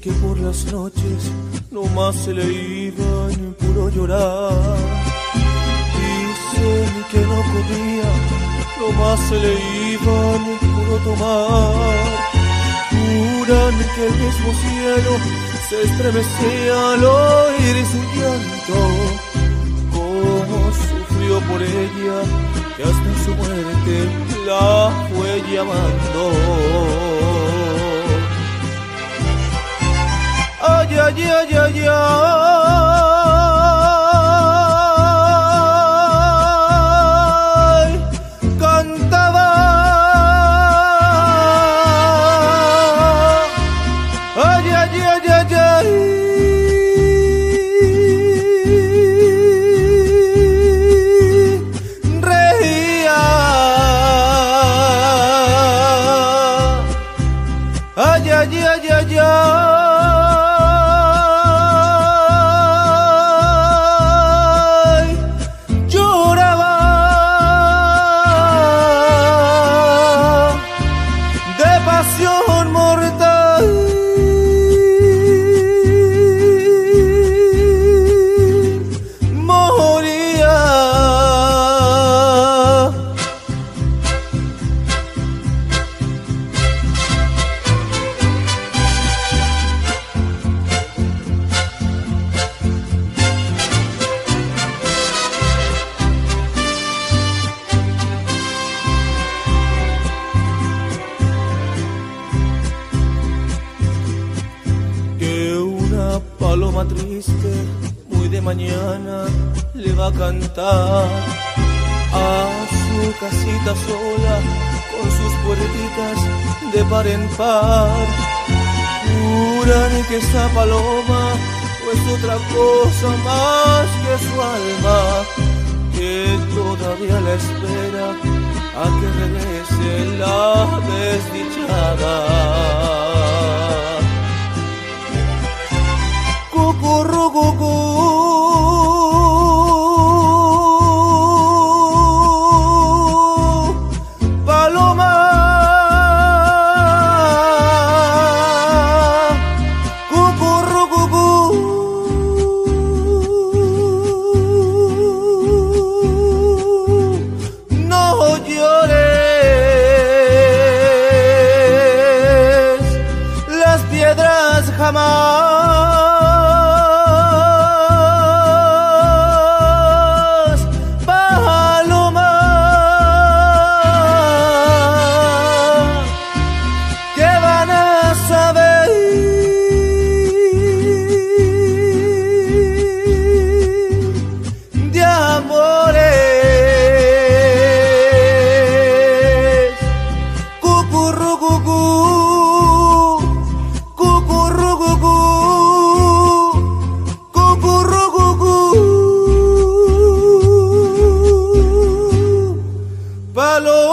que por las noches no más se le iban en puro llorar. Dicen que no comía, no más se le iban en puro tomar. Juran que el mismo cielo se estremecía al oír su llanto. Como sufrió por ella, que hasta su muerte la fue llamando. Ay, ay, ay, cantaba. Ay, ay, ay, ay, reía. Paloma triste muy de mañana le va a cantar a su casita sola con sus puertitas de par en par. Juran que esa paloma no es otra cosa más que su alma que todavía la espera a que regrese la desdichada. Come on. valor.